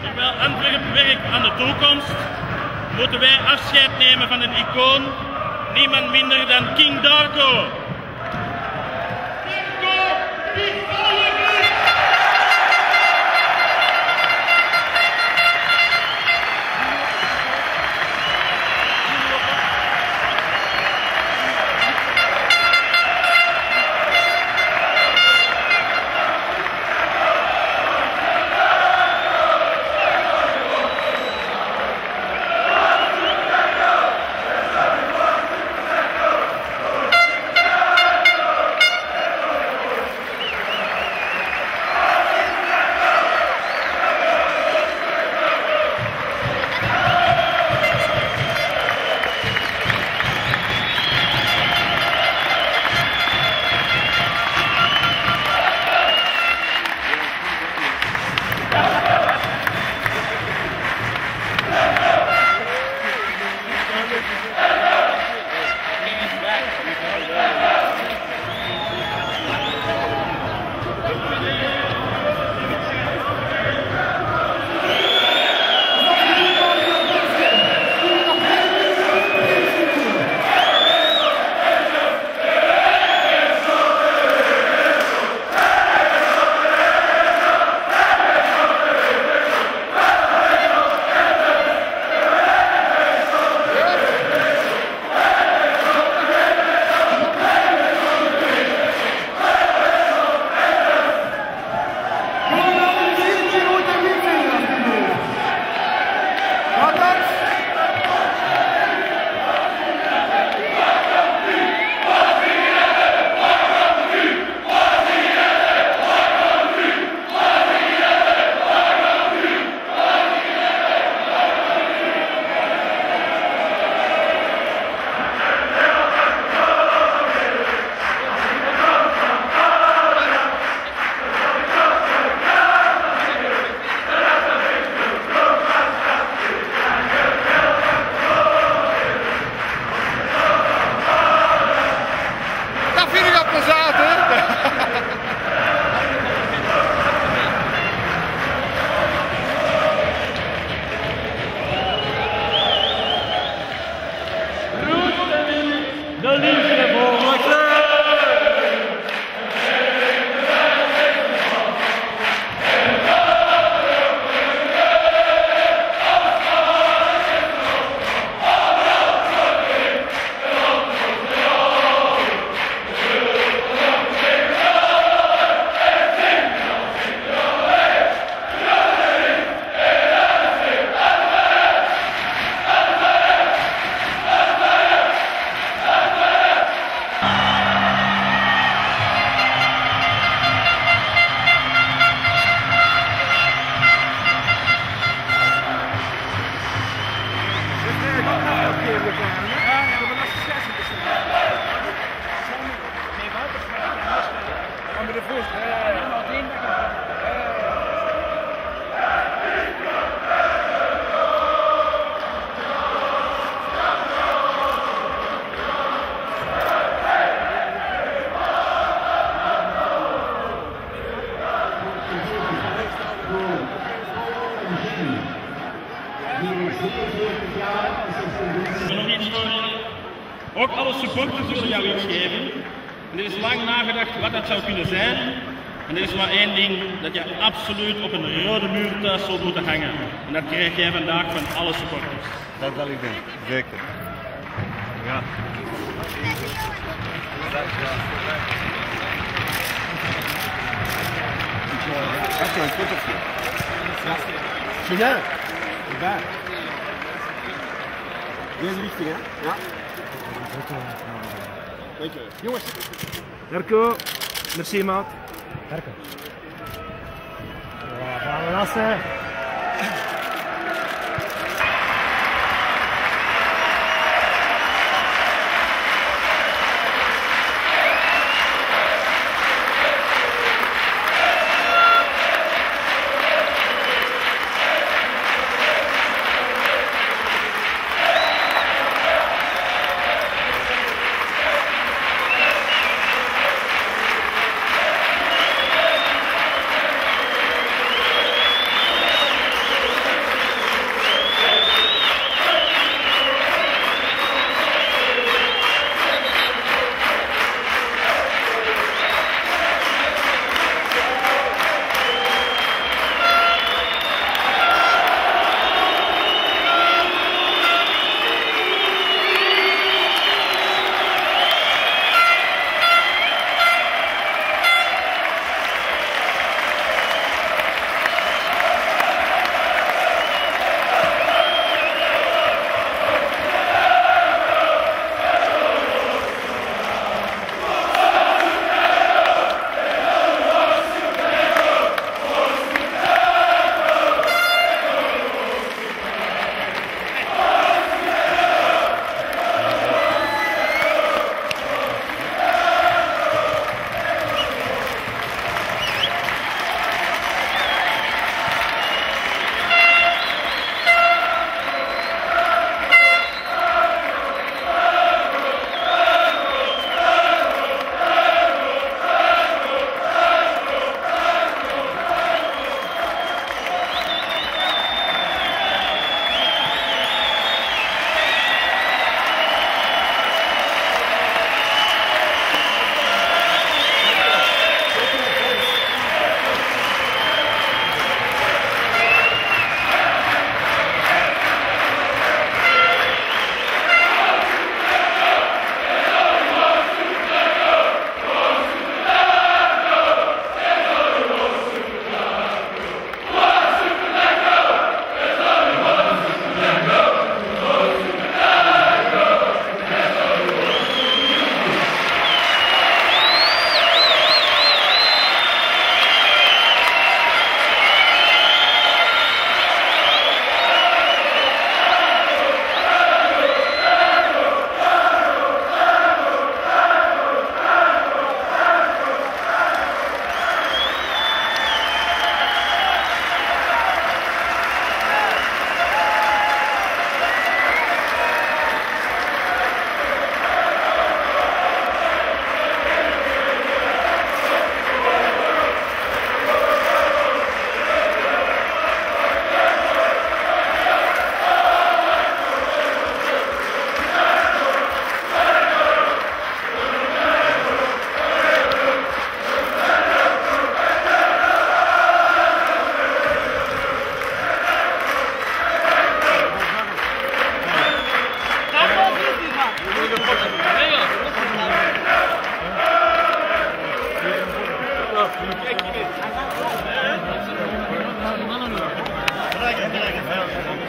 Terwijl Antwerpen werkt aan de toekomst, moeten wij afscheid nemen van een icoon, niemand minder dan King Darko. Dat supporters zullen jou iets geven. En er is lang nagedacht wat dat zou kunnen zijn. En er is maar één ding dat je absoluut op een rode muur thuis zult moeten hangen. En dat krijg jij vandaag van alle supporters. Dat zal ik doen, zeker. Ja. Een. Ja. Deze richting, hè? Ja. Dank je. Jongens. Herco, merci maat. Herco. Ja, gaan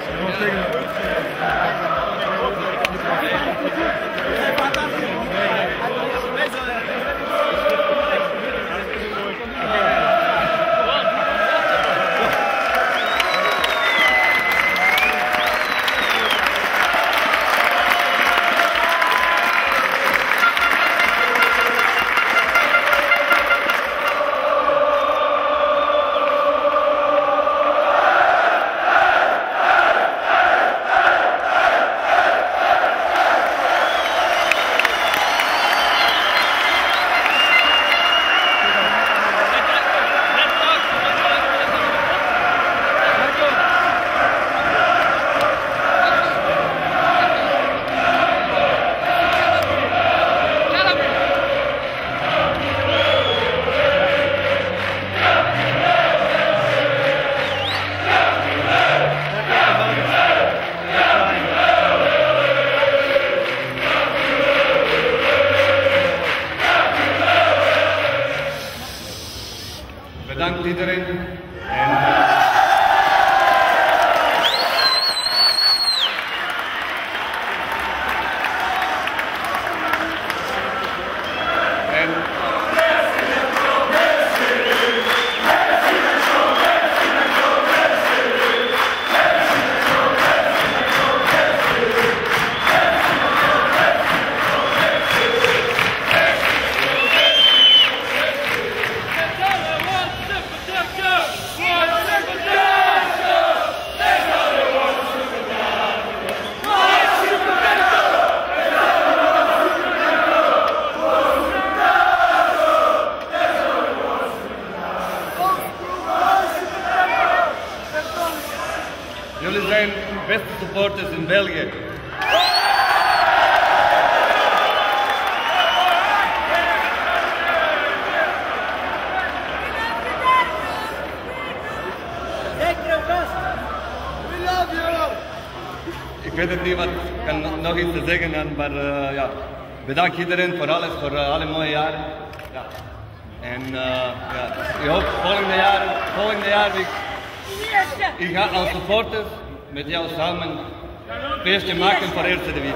Thank you. Bedankt supporters in België. Ik weet het niet wat ik kan nog iets te zeggen, maar eh, ja, bedankt iedereen voor alles, voor eh, alle mooie jaren. Ja. En eh, ja, ik hoop volgende jaar, volgende jaar ik, ik ga als supporter met jou samen feestje maken voor Eerste Divisie.